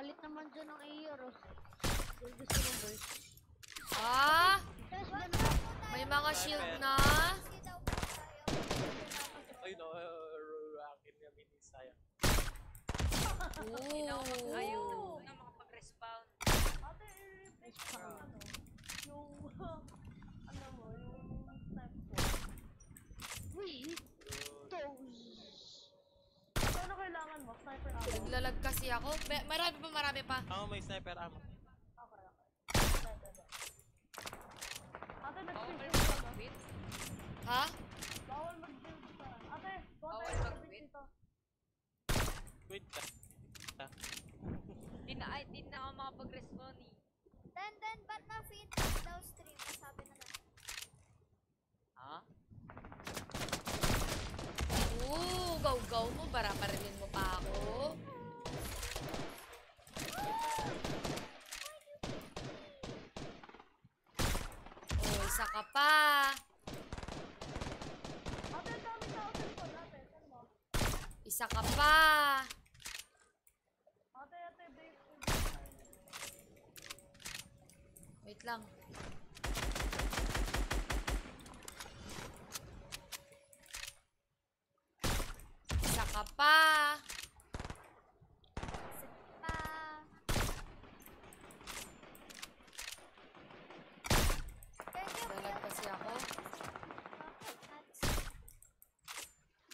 Palit naman dyan ng AR oh. Yung gusto boys. Ah! May mga shield na. Ay, no, uh, akin na. Hindi na ako mag- ayaw na makapag-respawn. Ate, na ano. Yung, ano mo, yung type ko. Wait, toes. Ano kailangan mo? Sniper ammo? Naglalag kasi ako. May- Marami pa, marami pa. Ako may sniper ammo. Okay, okay. Ate, nag-build ka ba? Ha? Bawal mag-build ka. Ate, Bawal mag-build dito. Wait ka. Di na, ay, di na ako makapag-respawn eh. Dan, Dan, ba't na feed daw stream? Sabi na lang. Ha? Oo, gaw-gaw mo. Bara parilin mo pa ako. Oh, isa ka pa. Isa ka pa. Wait lang. Isa ka pa. Pa. Thank you, Dalag kasi ako.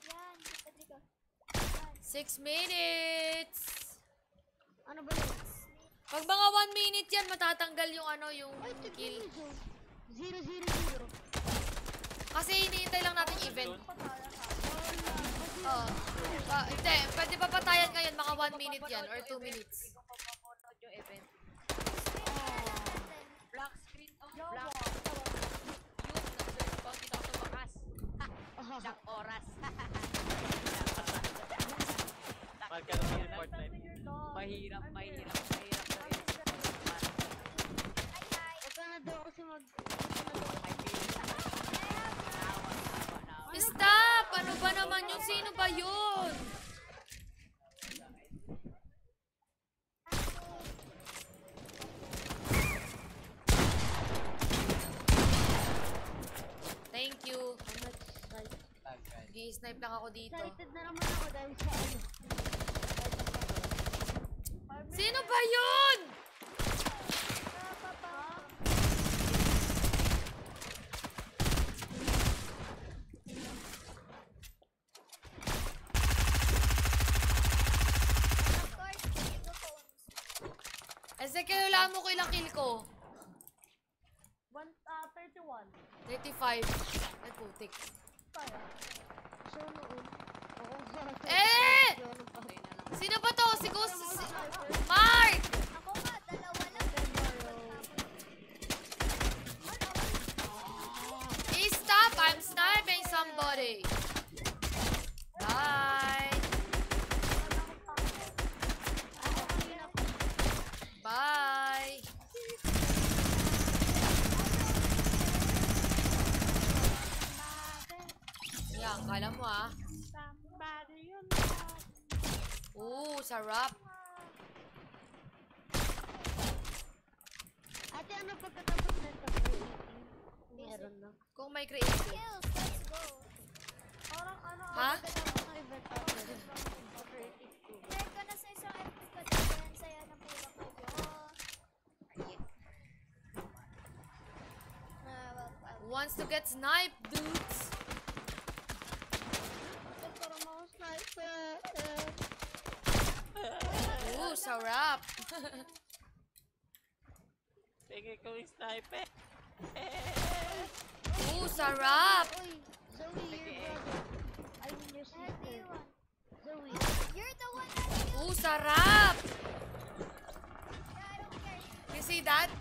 Yan, Rodrigo. Six minutes. Ano ba yun? Pag mga one minute yan, matatanggal yung ano, yung Ay, kill. Zero, zero, zero. Kasi hinihintay lang natin event. Pataya ka. Oo. Ah, hindi, pwede pa patayan ngayon, mga one minute yan, or two minutes. Hindi ko yung event. Oh. Black screen. Oh, black. Yun, nag-respawn din ako tumakas. Isang oras. Mahal ka naman yung Fortnite. You're done. mahirap, I'm mahirap, here. mahirap na rin. Na daw kasi mag... Stop! Ano ba naman yun? Sino ba yun? Thank you. Gi-snipe lang ako dito. Excited na naman ako dahil sa ano. Sino ba yun? Phones. Ezekiel, hulaan mo ko ilang kill ko. One, ah, 31. 35. Ay, putik. Tayo. So, noon. Ako sa... Eh! Sino ba to? Si Ghost... Si... Mark! Ako nga, dalawa lang. Stop! I'm sniping somebody! Bye! Bye! Yan, kala mo ah. Somebody you Ooh, sarap. Ate, ano pagkatapos na ito? Meron na. Kung may creative. Kills, let's go. Parang ano, Ha? Pagkatapos ng event ako. Share ko na sa isang FB ko dito. Yan, saya na? Ah, well, well. Wants to get sniped, dudes. sarap. Sige ko yung sniper. Sarap. Zoe, you're Zoe. You're the one sarap. You see that?